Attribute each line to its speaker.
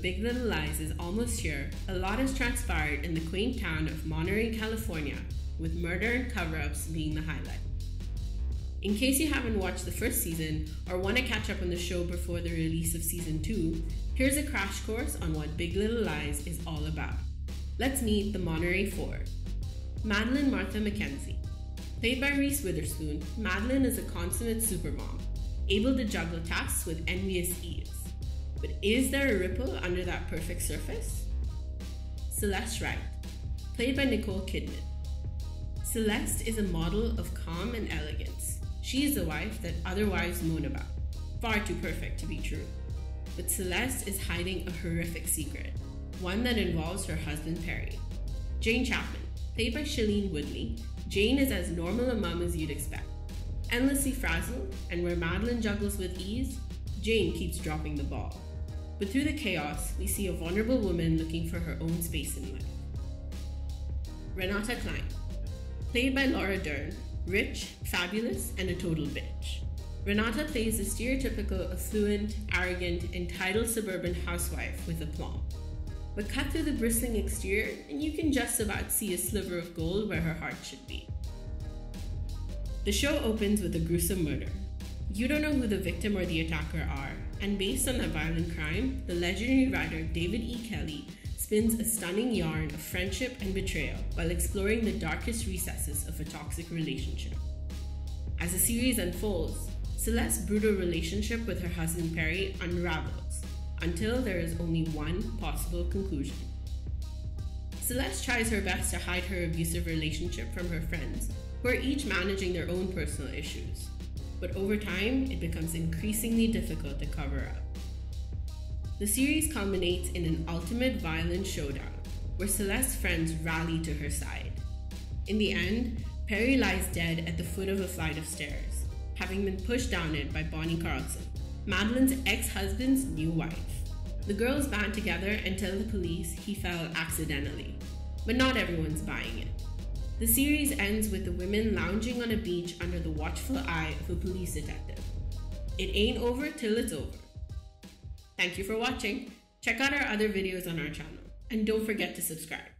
Speaker 1: Big Little Lies is almost here, a lot has transpired in the quaint town of Monterey, California, with murder and cover ups being the highlight. In case you haven't watched the first season or want to catch up on the show before the release of season 2, here's a crash course on what Big Little Lies is all about. Let's meet the Monterey Four. Madeline Martha McKenzie. Played by Reese Witherspoon, Madeline is a consummate supermom, able to juggle tasks with envious ease. But is there a ripple under that perfect surface? Celeste Wright, played by Nicole Kidman. Celeste is a model of calm and elegance. She is the wife that other wives moan about. Far too perfect to be true. But Celeste is hiding a horrific secret, one that involves her husband Perry. Jane Chapman, played by Shailene Woodley, Jane is as normal a mom as you'd expect. Endlessly frazzled, and where Madeline juggles with ease, Jane keeps dropping the ball. But through the chaos, we see a vulnerable woman looking for her own space in life. Renata Klein, played by Laura Dern, rich, fabulous, and a total bitch. Renata plays the stereotypical affluent, arrogant, entitled suburban housewife with aplomb. But cut through the bristling exterior, and you can just about see a sliver of gold where her heart should be. The show opens with a gruesome murder. You don't know who the victim or the attacker are, and based on that violent crime, the legendary writer David E. Kelley spins a stunning yarn of friendship and betrayal while exploring the darkest recesses of a toxic relationship. As the series unfolds, Celeste's brutal relationship with her husband Perry unravels until there is only one possible conclusion. Celeste tries her best to hide her abusive relationship from her friends, who are each managing their own personal issues but over time, it becomes increasingly difficult to cover up. The series culminates in an ultimate violent showdown where Celeste's friends rally to her side. In the end, Perry lies dead at the foot of a flight of stairs, having been pushed down it by Bonnie Carlson, Madeline's ex husband's new wife. The girls band together and tell the police he fell accidentally, but not everyone's buying it. The series ends with the women lounging on a beach under the watchful eye of a police detective. It ain't over till it's over. Thank you for watching. Check out our other videos on our channel, and don't forget to subscribe.